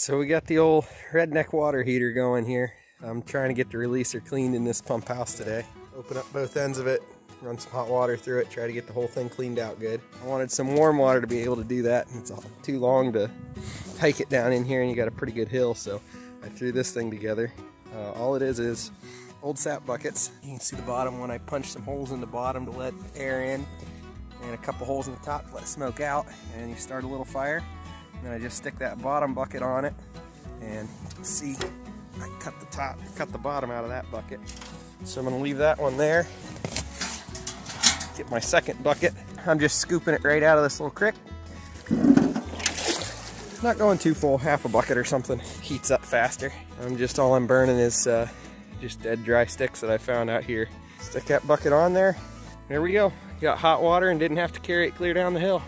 So we got the old redneck water heater going here. I'm trying to get the releaser cleaned in this pump house today. Open up both ends of it, run some hot water through it, try to get the whole thing cleaned out good. I wanted some warm water to be able to do that. It's too long to hike it down in here and you got a pretty good hill, so I threw this thing together. Uh, all it is is old sap buckets. You can see the bottom one. I punched some holes in the bottom to let air in and a couple holes in the top to let smoke out and you start a little fire. Then I just stick that bottom bucket on it and see I cut the top, cut the bottom out of that bucket. So I'm gonna leave that one there. Get my second bucket. I'm just scooping it right out of this little creek. Not going too full, half a bucket or something. Heats up faster. I'm just, all I'm burning is uh, just dead dry sticks that I found out here. Stick that bucket on there. There we go. Got hot water and didn't have to carry it clear down the hill.